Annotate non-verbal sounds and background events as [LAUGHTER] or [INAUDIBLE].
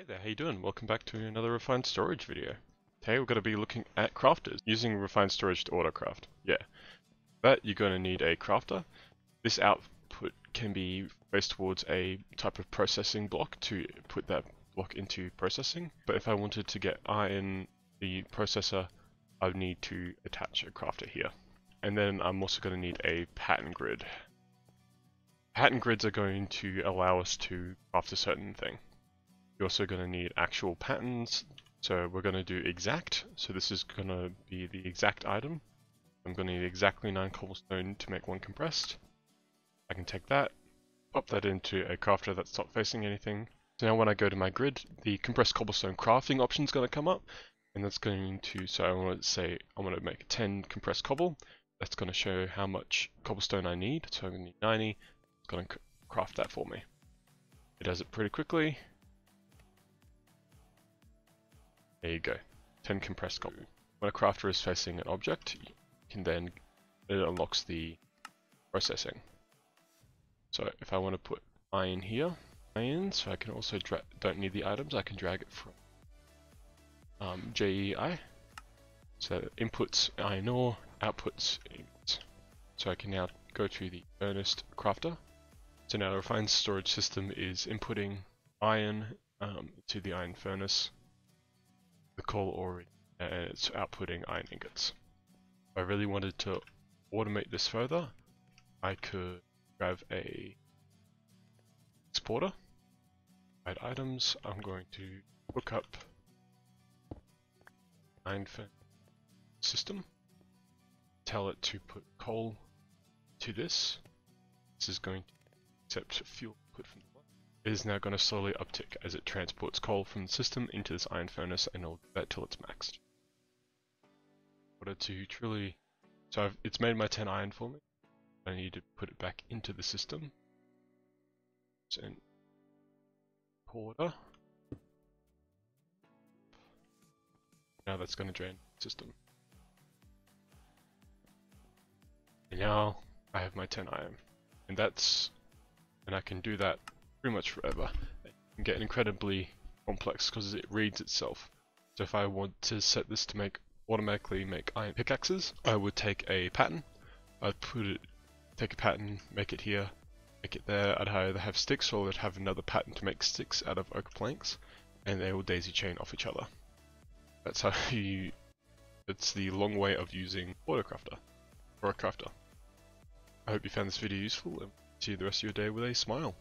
Hey there, how you doing? Welcome back to another Refined Storage video. Today we're going to be looking at crafters, using Refined Storage to autocraft. Yeah, but you're going to need a crafter. This output can be based towards a type of processing block to put that block into processing. But if I wanted to get iron, the processor, I would need to attach a crafter here. And then I'm also going to need a pattern grid. Pattern grids are going to allow us to craft a certain thing. You're also going to need actual patterns. So we're going to do exact. So this is going to be the exact item. I'm going to need exactly 9 cobblestone to make one compressed. I can take that, pop that into a crafter that's not facing anything. So now when I go to my grid, the compressed cobblestone crafting option is going to come up. And that's going to, so I want to say, I want to make 10 compressed cobble. That's going to show how much cobblestone I need. So I'm going to need 90. It's going to craft that for me. It does it pretty quickly. There you go. 10 compressed cobble. When a crafter is facing an object, you can then, it unlocks the processing. So if I want to put iron here, iron, so I can also drag, don't need the items, I can drag it from um, JEI. So inputs iron ore, outputs inputs. So I can now go to the furnace crafter. So now the refined storage system is inputting iron um, to the iron furnace the coal ore and it's outputting iron ingots. If I really wanted to automate this further, I could grab a exporter, add items, I'm going to hook up iron system, tell it to put coal to this, this is going to accept fuel put from is now going to slowly uptick as it transports coal from the system into this iron furnace and it'll that till it's maxed. In order to truly... So I've, it's made my 10 iron for me. I need to put it back into the system. So. Now that's going to drain system. And now I have my 10 iron. And that's... And I can do that pretty much forever. Can get incredibly complex because it reads itself. So if I want to set this to make automatically make iron pickaxes, I would take a pattern, I'd put it, take a pattern, make it here, make it there, I'd either have sticks or I'd have another pattern to make sticks out of oak planks, and they will daisy chain off each other. That's how [LAUGHS] you, it's the long way of using Autocrafter, or a crafter. I hope you found this video useful, and see you the rest of your day with a smile.